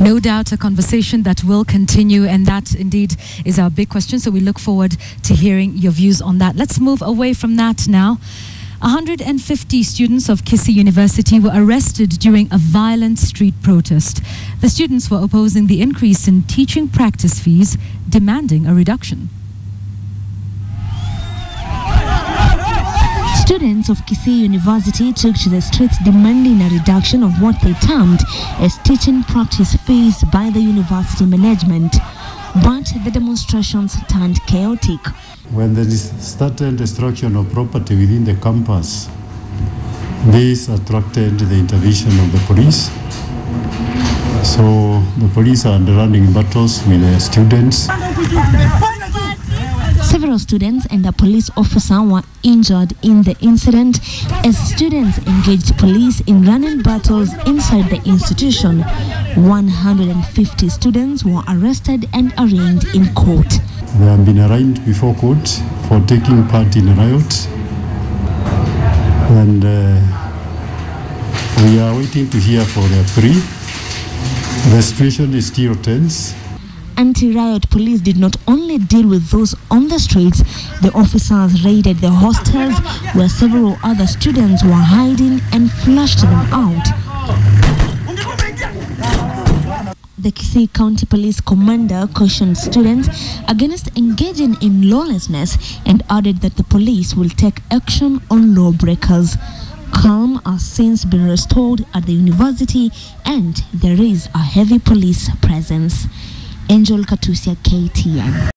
No doubt a conversation that will continue, and that indeed is our big question. So we look forward to hearing your views on that. Let's move away from that now. 150 students of Kisii University were arrested during a violent street protest. The students were opposing the increase in teaching practice fees, demanding a reduction. Students of Kisii University took to the streets demanding a reduction of what they termed as teaching practice fees by the university management. But the demonstrations turned chaotic. When is started destruction of property within the campus, this attracted the intervention of the police. So the police are running battles with the students. Several students and a police officer were injured in the incident as students engaged police in running battles inside the institution. 150 students were arrested and arraigned in court. They have been arraigned before court for taking part in a riot. And uh, we are waiting to hear for their plea. The situation is still tense. Anti-riot police did not only deal with those on the streets, the officers raided the hostels where several other students were hiding and flushed them out. The Kisii County Police Commander cautioned students against engaging in lawlessness and added that the police will take action on lawbreakers. Calm has since been restored at the university and there is a heavy police presence. Angel Katusia, KTN.